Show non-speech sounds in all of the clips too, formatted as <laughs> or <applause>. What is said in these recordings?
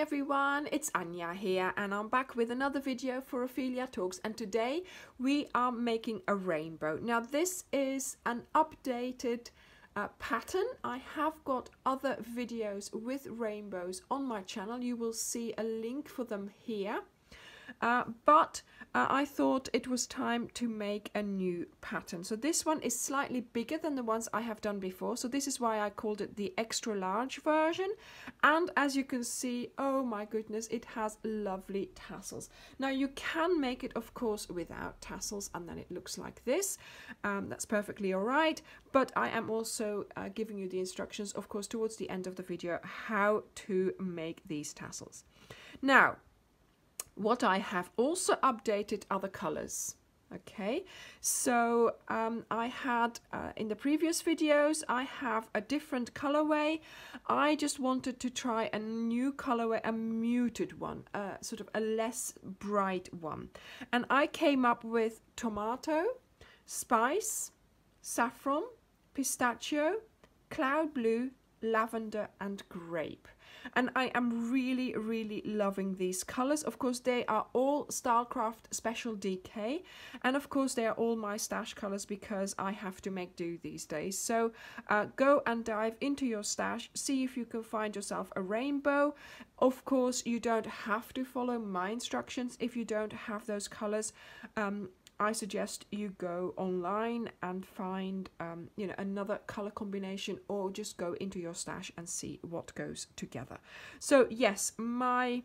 everyone, it's Anja here and I'm back with another video for Ophelia Talks and today we are making a rainbow. Now this is an updated uh, pattern. I have got other videos with rainbows on my channel. You will see a link for them here. Uh, but uh, I thought it was time to make a new pattern. So this one is slightly bigger than the ones I have done before. So this is why I called it the extra large version. And as you can see, oh my goodness, it has lovely tassels. Now you can make it, of course, without tassels and then it looks like this. Um, that's perfectly all right. But I am also uh, giving you the instructions, of course, towards the end of the video, how to make these tassels. Now, what I have also updated the colors. Okay, so um, I had uh, in the previous videos, I have a different colorway. I just wanted to try a new colorway, a muted one, uh, sort of a less bright one. And I came up with tomato, spice, saffron, pistachio, cloud blue, lavender and grape and I am really really loving these colors. Of course they are all Stylecraft Special DK and of course they are all my stash colors because I have to make do these days. So uh, go and dive into your stash. See if you can find yourself a rainbow. Of course you don't have to follow my instructions if you don't have those colors um, I suggest you go online and find um, you know another color combination or just go into your stash and see what goes together. So yes, my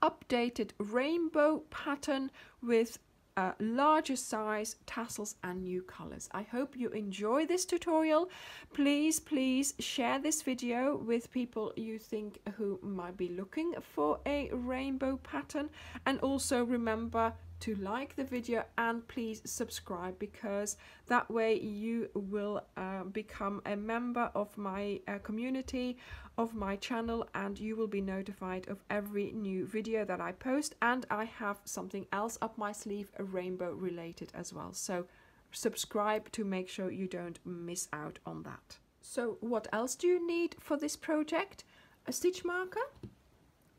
updated rainbow pattern with uh, larger size tassels and new colors. I hope you enjoy this tutorial. Please, please share this video with people you think who might be looking for a rainbow pattern. And also remember to like the video and please subscribe because that way you will uh, become a member of my uh, community of my channel and you will be notified of every new video that I post and I have something else up my sleeve a rainbow related as well so subscribe to make sure you don't miss out on that. So what else do you need for this project? A stitch marker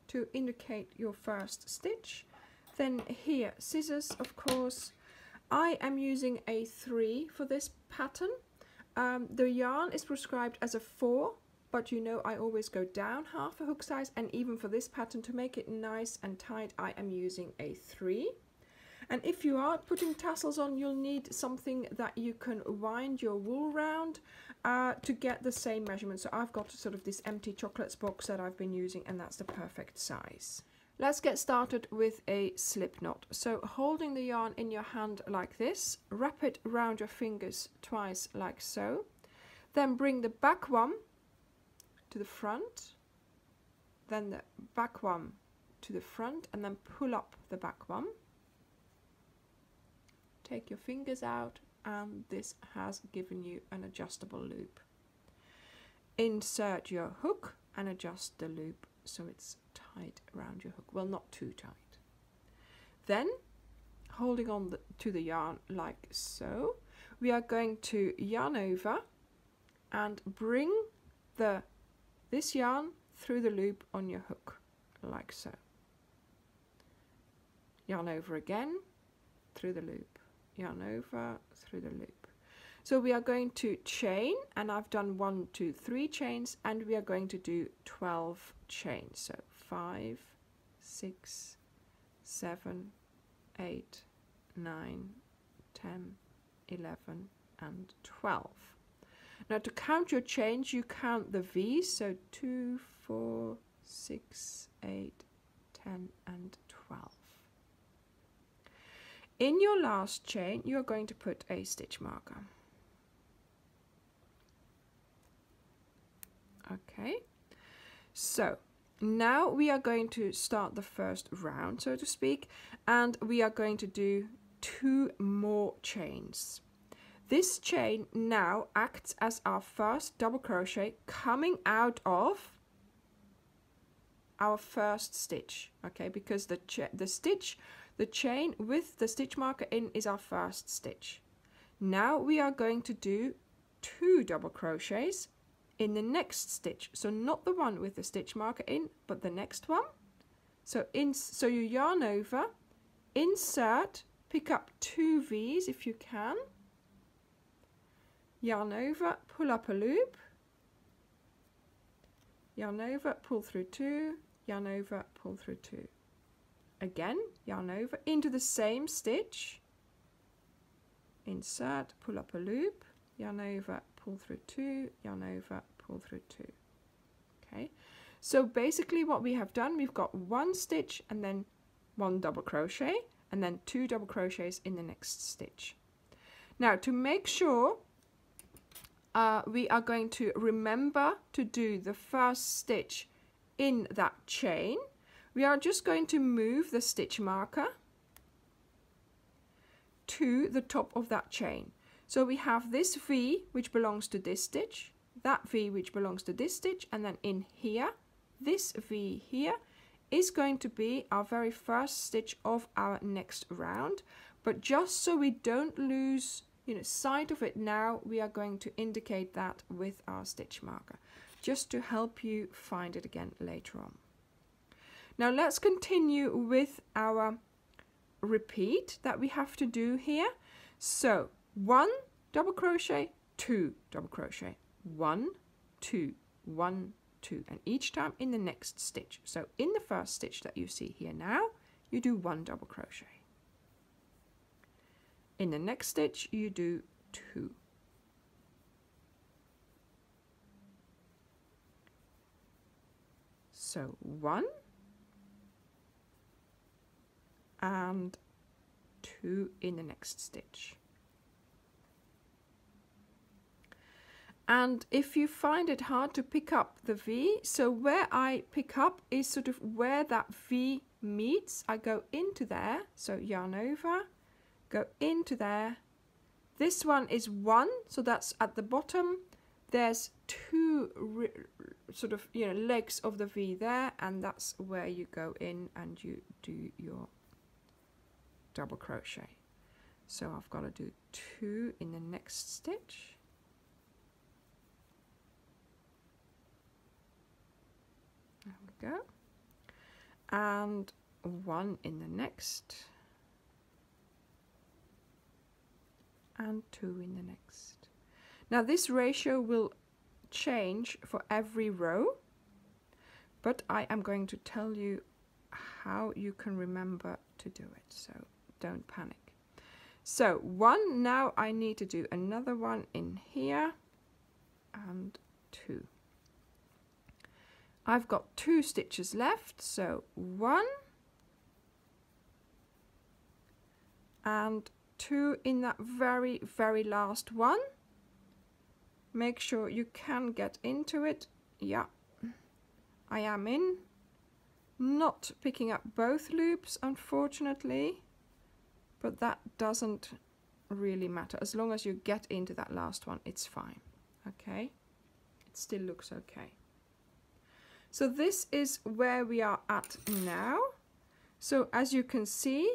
to indicate your first stitch then here, scissors, of course. I am using a 3 for this pattern. Um, the yarn is prescribed as a 4, but you know I always go down half a hook size. And even for this pattern, to make it nice and tight, I am using a 3. And if you are putting tassels on, you'll need something that you can wind your wool round uh, to get the same measurement. So I've got sort of this empty chocolates box that I've been using and that's the perfect size. Let's get started with a slip knot. So holding the yarn in your hand like this, wrap it around your fingers twice like so. Then bring the back one to the front, then the back one to the front and then pull up the back one. Take your fingers out and this has given you an adjustable loop. Insert your hook and adjust the loop so it's tight around your hook. Well, not too tight. Then, holding on the, to the yarn like so, we are going to yarn over and bring the this yarn through the loop on your hook, like so. Yarn over again, through the loop. Yarn over, through the loop. So we are going to chain, and I've done one, two, three chains, and we are going to do 12 chains. So five, six, seven, eight, nine, ten, eleven, and 12. Now to count your chains, you count the V's, so 2, 4, 6, 8, 10, and 12. In your last chain, you're going to put a stitch marker. Okay, so now we are going to start the first round, so to speak, and we are going to do two more chains. This chain now acts as our first double crochet coming out of our first stitch, okay, because the, the stitch, the chain with the stitch marker in is our first stitch. Now we are going to do two double crochets in the next stitch. So not the one with the stitch marker in, but the next one. So in so you yarn over, insert, pick up two V's if you can. Yarn over, pull up a loop. Yarn over, pull through two, yarn over, pull through two. Again, yarn over into the same stitch. Insert, pull up a loop, yarn over, pull through two, yarn over, pull through two. Okay, so basically what we have done, we've got one stitch and then one double crochet and then two double crochets in the next stitch. Now to make sure uh, we are going to remember to do the first stitch in that chain. We are just going to move the stitch marker to the top of that chain. So we have this V which belongs to this stitch, that V which belongs to this stitch, and then in here, this V here is going to be our very first stitch of our next round. But just so we don't lose you know, sight of it now, we are going to indicate that with our stitch marker, just to help you find it again later on. Now let's continue with our repeat that we have to do here. So one double crochet, two double crochet, one, two, one, two, and each time in the next stitch. So in the first stitch that you see here now, you do one double crochet. In the next stitch, you do two. So one and two in the next stitch. And if you find it hard to pick up the V, so where I pick up is sort of where that V meets. I go into there, so yarn over, go into there. This one is one, so that's at the bottom. There's two sort of you know legs of the V there, and that's where you go in and you do your double crochet. So I've got to do two in the next stitch. Go. And one in the next. And two in the next. Now this ratio will change for every row, but I am going to tell you how you can remember to do it. So don't panic. So one, now I need to do another one in here and two. I've got two stitches left, so one and two in that very, very last one. Make sure you can get into it. Yeah, I am in. Not picking up both loops, unfortunately but that doesn't really matter. As long as you get into that last one, it's fine. Okay? It still looks okay. So this is where we are at now. So as you can see,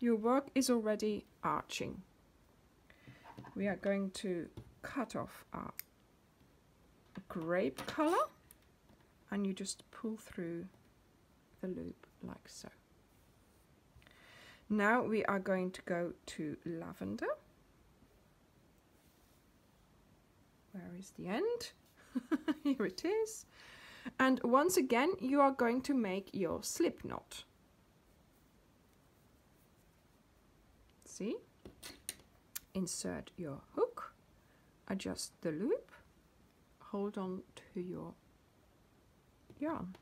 your work is already arching. We are going to cut off our grape color and you just pull through the loop like so. Now we are going to go to lavender. Where is the end? <laughs> Here it is. And once again, you are going to make your slip knot. See? Insert your hook, adjust the loop, hold on to your yarn.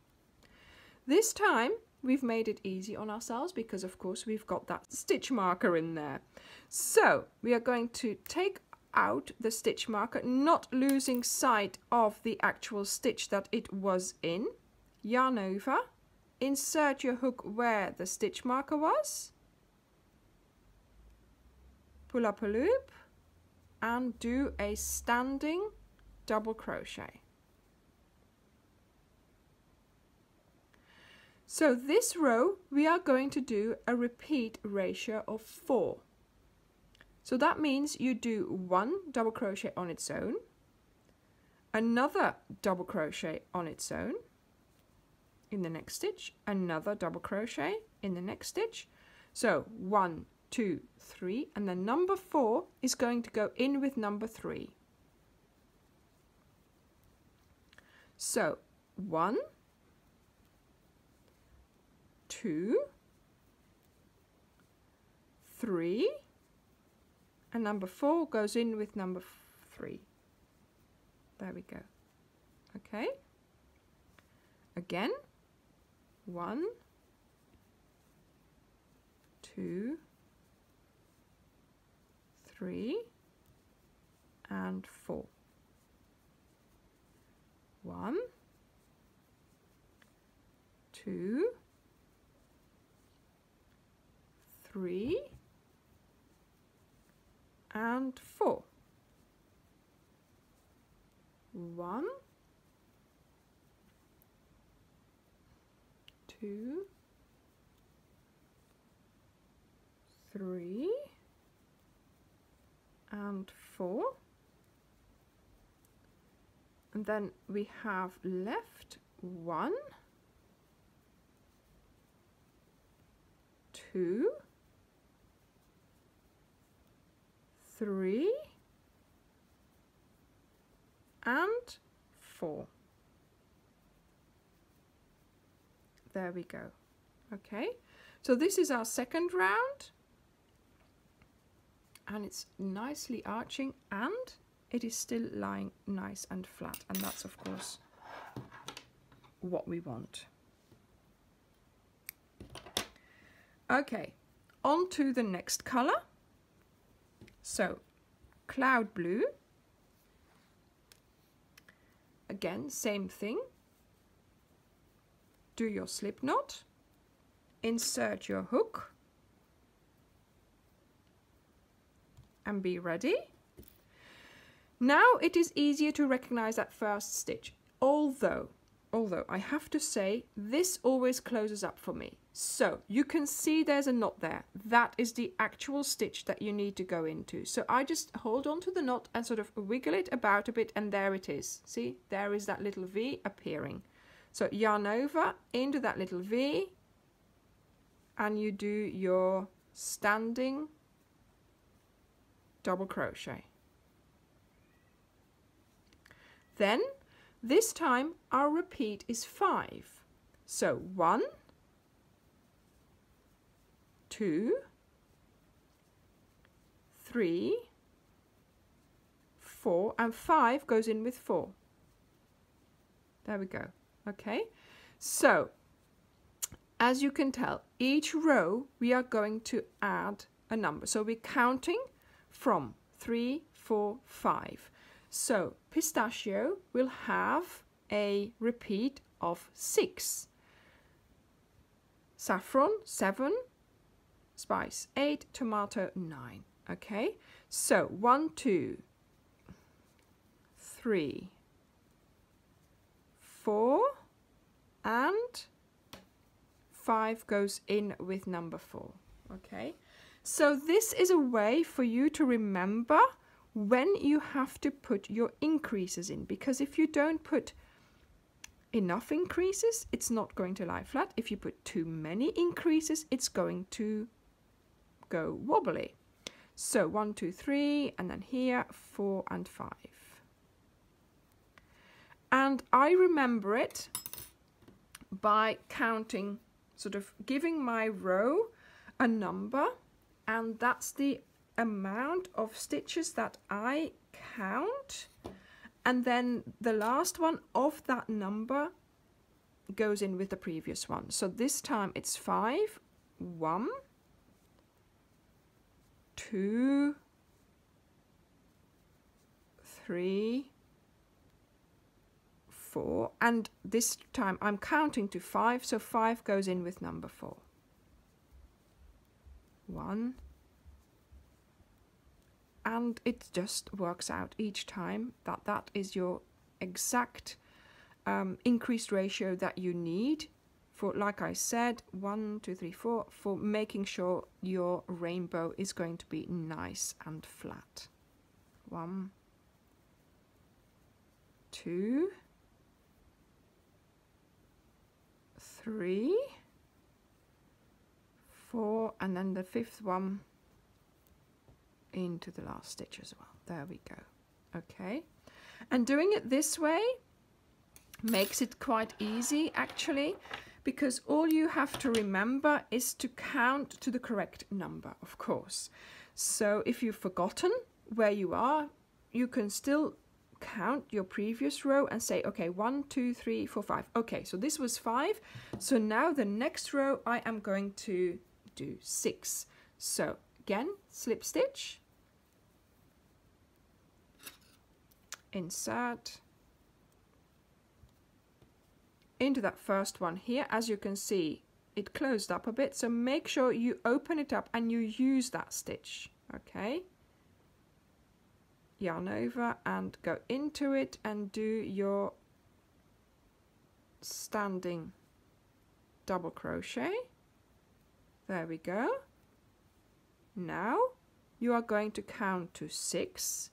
This time we've made it easy on ourselves because of course we've got that stitch marker in there. So we are going to take out the stitch marker, not losing sight of the actual stitch that it was in. Yarn over, insert your hook where the stitch marker was, pull up a loop and do a standing double crochet. So this row, we are going to do a repeat ratio of 4. So that means you do one double crochet on its own, another double crochet on its own in the next stitch, another double crochet in the next stitch. So one, two, three, and then number four is going to go in with number three. So one, two, three, and number four goes in with number three. There we go. Okay. Again, one, two, three, and four. One, two, three, and four. One, two, three, and four. And then we have left one, two, three, and four. There we go. Okay, so this is our second round and it's nicely arching and it is still lying nice and flat and that's of course what we want. Okay, on to the next colour. So, cloud blue. Again, same thing. Do your slip knot. Insert your hook. And be ready. Now it is easier to recognize that first stitch, although, although I have to say this always closes up for me. So you can see there's a knot there. That is the actual stitch that you need to go into. So I just hold on to the knot and sort of wiggle it about a bit and there it is. See, there is that little V appearing. So yarn over into that little V and you do your standing double crochet. Then this time our repeat is five. So one, two, three, four, and five goes in with four. There we go. Okay, so as you can tell, each row we are going to add a number. So we're counting from three, four, five. So pistachio will have a repeat of 6. Saffron 7, spice 8, tomato 9. Okay, so one, two, three, four, and 5 goes in with number 4. Okay, so this is a way for you to remember when you have to put your increases in because if you don't put enough increases it's not going to lie flat. If you put too many increases it's going to go wobbly. So one two three and then here four and five. And I remember it by counting sort of giving my row a number and that's the amount of stitches that I count and then the last one of that number goes in with the previous one. So this time it's five, one, two, three, four, and this time I'm counting to five, so five goes in with number four. One, and it just works out each time that that is your exact um, increased ratio that you need for like I said one two three four for making sure your rainbow is going to be nice and flat. One two, three, four, and then the fifth one into the last stitch as well. There we go. Okay. And doing it this way makes it quite easy actually because all you have to remember is to count to the correct number, of course. So if you've forgotten where you are, you can still count your previous row and say, okay, one, two, three, four, five. Okay, so this was five. So now the next row I am going to do six. So again, slip stitch, insert into that first one here. As you can see, it closed up a bit. So make sure you open it up and you use that stitch. Okay. Yarn over and go into it and do your standing double crochet. There we go. Now you are going to count to six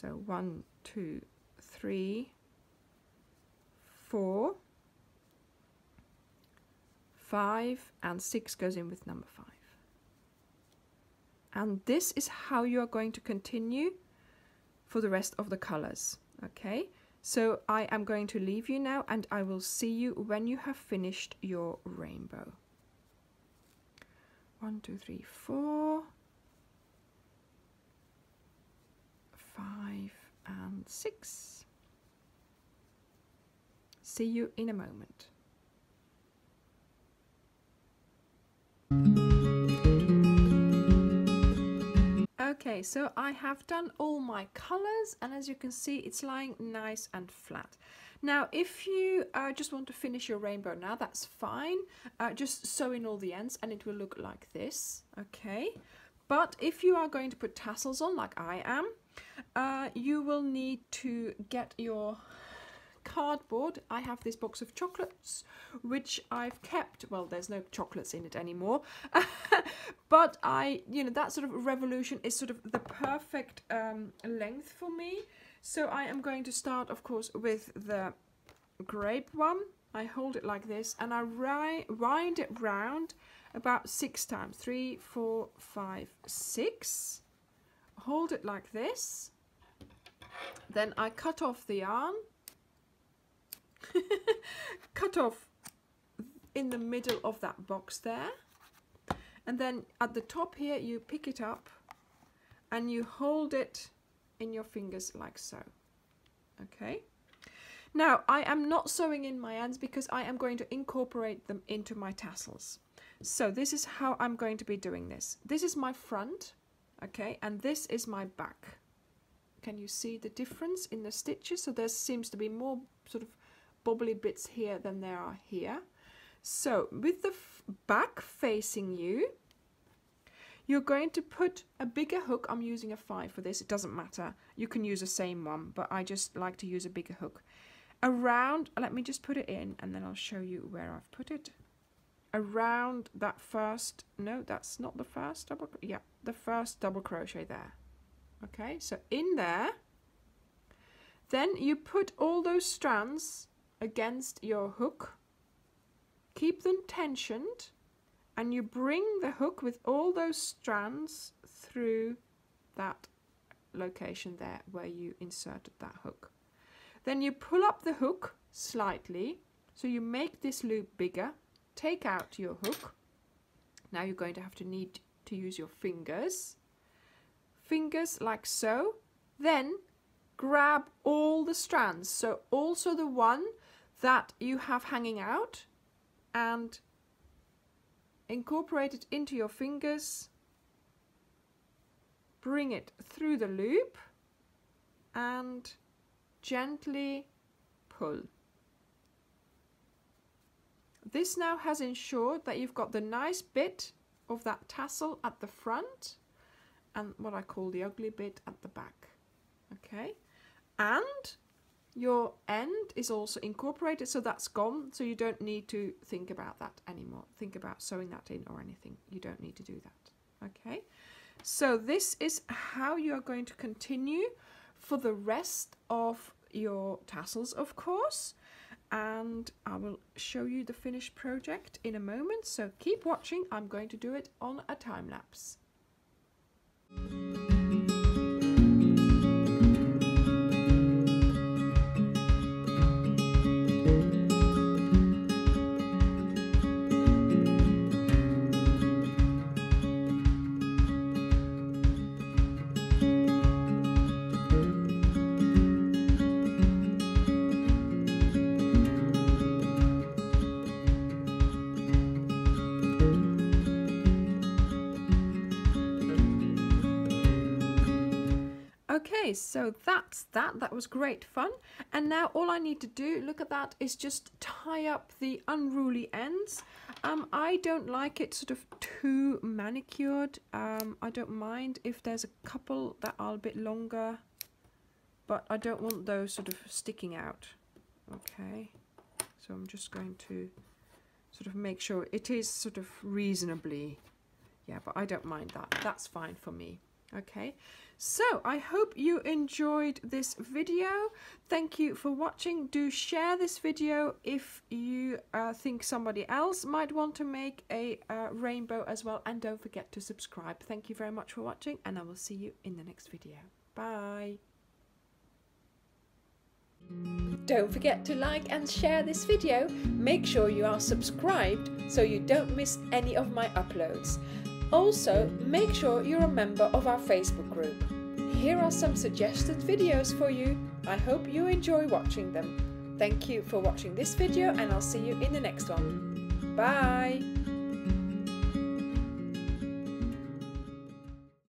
so one, two, three, four, five, and six goes in with number five. And this is how you are going to continue for the rest of the colors. Okay, so I am going to leave you now and I will see you when you have finished your rainbow. One, two, three, four. Five and six. See you in a moment. Okay, so I have done all my colors and as you can see it's lying nice and flat. Now if you uh, just want to finish your rainbow now that's fine. Uh, just sew in all the ends and it will look like this. Okay, but if you are going to put tassels on like I am, uh, you will need to get your cardboard. I have this box of chocolates, which I've kept. Well, there's no chocolates in it anymore, <laughs> but I, you know, that sort of revolution is sort of the perfect um, length for me. So I am going to start, of course, with the grape one. I hold it like this and I wind it round about six times. Three, four, five, six. Hold it like this then I cut off the yarn, <laughs> cut off in the middle of that box there. And then at the top here, you pick it up and you hold it in your fingers like so. Okay. Now, I am not sewing in my ends because I am going to incorporate them into my tassels. So this is how I'm going to be doing this. This is my front, okay, and this is my back. Can you see the difference in the stitches? So there seems to be more sort of bobbly bits here than there are here. So with the back facing you, you're going to put a bigger hook. I'm using a 5 for this. It doesn't matter. You can use the same one, but I just like to use a bigger hook. Around, let me just put it in and then I'll show you where I've put it. Around that first, no, that's not the first double, yeah, the first double crochet there. Okay so in there then you put all those strands against your hook keep them tensioned and you bring the hook with all those strands through that location there where you inserted that hook. Then you pull up the hook slightly so you make this loop bigger take out your hook now you're going to have to need to use your fingers fingers like so. Then grab all the strands, so also the one that you have hanging out and incorporate it into your fingers, bring it through the loop and gently pull. This now has ensured that you've got the nice bit of that tassel at the front and what I call the ugly bit at the back. Okay, and your end is also incorporated, so that's gone, so you don't need to think about that anymore. Think about sewing that in or anything. You don't need to do that. Okay, so this is how you are going to continue for the rest of your tassels of course and I will show you the finished project in a moment so keep watching I'm going to do it on a time lapse. So that's that. That was great fun. And now all I need to do, look at that, is just tie up the unruly ends. Um, I don't like it sort of too manicured. Um, I don't mind if there's a couple that are a bit longer, but I don't want those sort of sticking out. Okay, so I'm just going to sort of make sure it is sort of reasonably, yeah, but I don't mind that. That's fine for me. Okay, so I hope you enjoyed this video. Thank you for watching. Do share this video if you uh, think somebody else might want to make a uh, rainbow as well. And don't forget to subscribe. Thank you very much for watching and I will see you in the next video. Bye. Don't forget to like and share this video. Make sure you are subscribed so you don't miss any of my uploads. Also, make sure you're a member of our Facebook group. Here are some suggested videos for you. I hope you enjoy watching them. Thank you for watching this video and I'll see you in the next one. Bye!